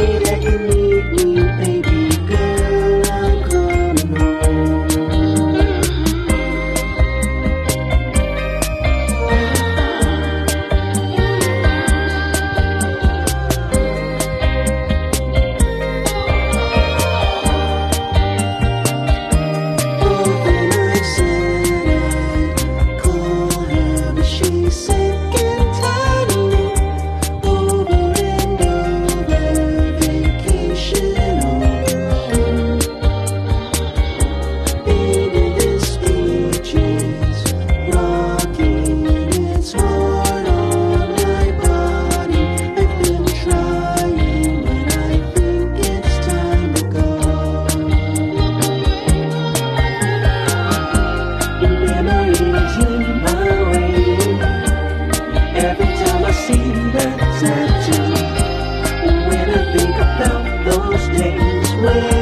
happy that you need me, baby. days where